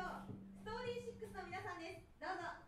ょうストーリー6の皆さんです。どうぞ。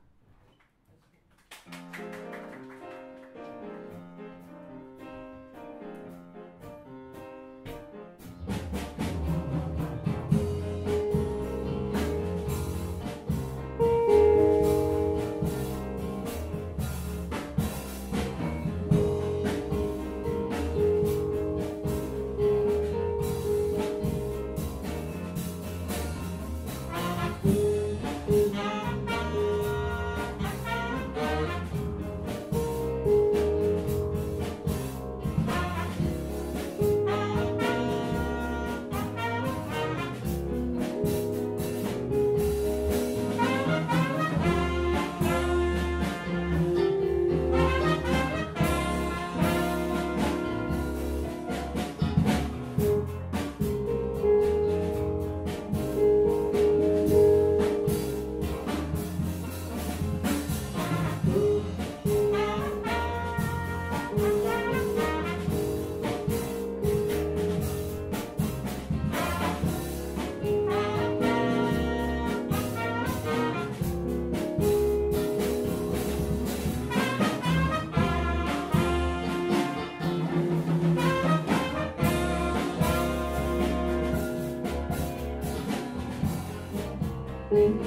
Thank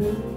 you.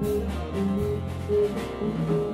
Thank you.